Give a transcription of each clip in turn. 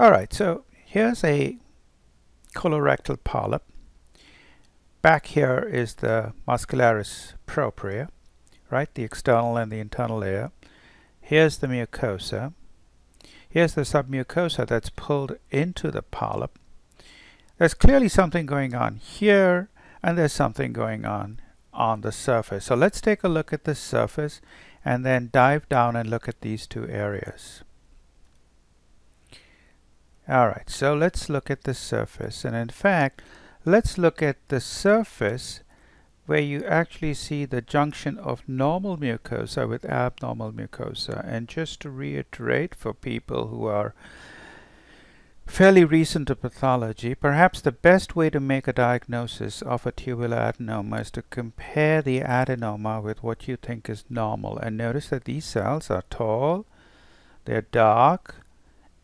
All right, so here's a colorectal polyp. Back here is the muscularis propria, right? The external and the internal layer. Here's the mucosa. Here's the submucosa that's pulled into the polyp. There's clearly something going on here, and there's something going on on the surface. So let's take a look at the surface and then dive down and look at these two areas. Alright, so let's look at the surface. And in fact, let's look at the surface where you actually see the junction of normal mucosa with abnormal mucosa. And just to reiterate for people who are fairly recent to pathology, perhaps the best way to make a diagnosis of a tubular adenoma is to compare the adenoma with what you think is normal. And notice that these cells are tall, they're dark,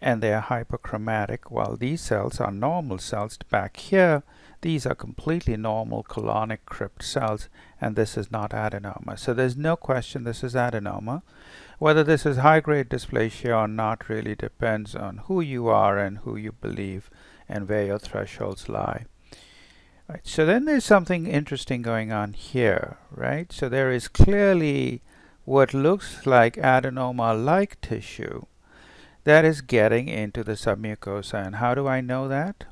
and they are hyperchromatic, while these cells are normal cells. Back here, these are completely normal colonic crypt cells, and this is not adenoma. So there's no question this is adenoma. Whether this is high-grade dysplasia or not really depends on who you are and who you believe and where your thresholds lie. Right, so then there's something interesting going on here, right? So there is clearly what looks like adenoma-like tissue that is getting into the submucosa. And how do I know that?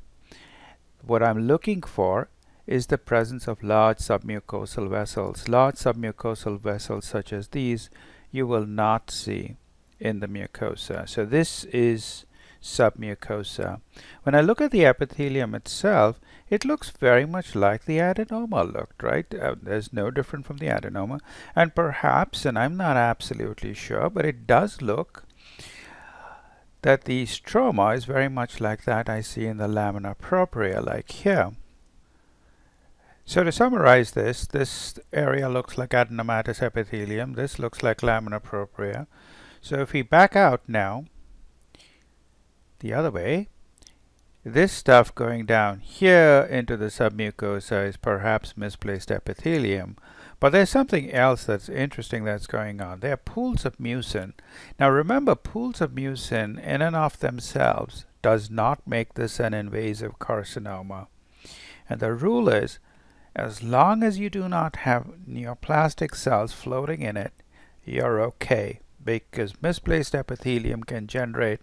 What I'm looking for is the presence of large submucosal vessels. Large submucosal vessels such as these you will not see in the mucosa. So this is submucosa. When I look at the epithelium itself, it looks very much like the adenoma looked, right? Uh, there's no different from the adenoma. And perhaps, and I'm not absolutely sure, but it does look that the stroma is very much like that I see in the lamina propria, like here. So to summarize this, this area looks like adenomatous epithelium. This looks like lamina propria. So if we back out now, the other way, this stuff going down here into the submucosa is perhaps misplaced epithelium. But there's something else that's interesting that's going on. There are pools of mucin. Now remember, pools of mucin in and of themselves does not make this an invasive carcinoma. And the rule is, as long as you do not have neoplastic cells floating in it, you're okay because misplaced epithelium can generate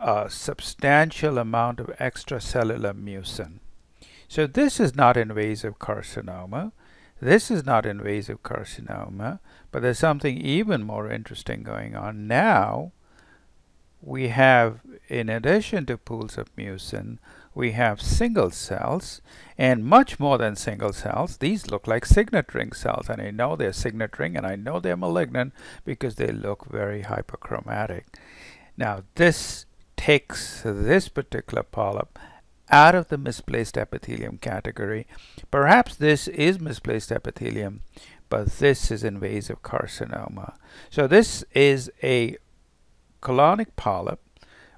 a substantial amount of extracellular mucin. So this is not invasive carcinoma. This is not invasive carcinoma, but there's something even more interesting going on. Now, we have, in addition to pools of mucin, we have single cells, and much more than single cells. These look like signet ring cells, and I know they're signet ring, and I know they're malignant because they look very hyperchromatic. Now, this takes this particular polyp out of the misplaced epithelium category. Perhaps this is misplaced epithelium, but this is invasive carcinoma. So this is a colonic polyp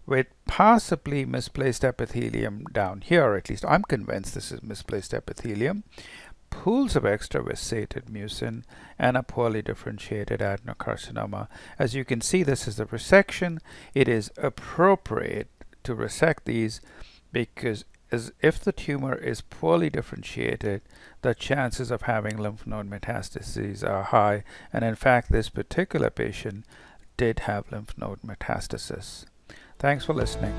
with possibly misplaced epithelium down here, at least I'm convinced this is misplaced epithelium, pools of extravasated mucin, and a poorly differentiated adenocarcinoma. As you can see, this is the resection. It is appropriate to resect these because as if the tumor is poorly differentiated, the chances of having lymph node metastases are high, and in fact this particular patient did have lymph node metastasis. Thanks for listening.